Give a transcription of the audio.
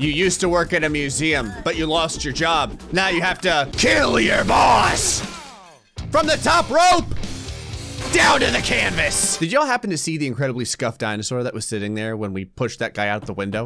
You used to work at a museum, but you lost your job. Now you have to kill your boss! From the top rope! Down to the canvas! Did y'all happen to see the incredibly scuffed dinosaur that was sitting there when we pushed that guy out the window?